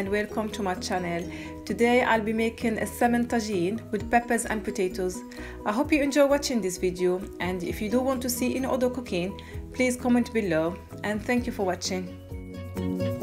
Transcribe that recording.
and welcome to my channel. Today I'll be making a salmon tagine with peppers and potatoes. I hope you enjoy watching this video and if you do want to see any other cooking, please comment below and thank you for watching.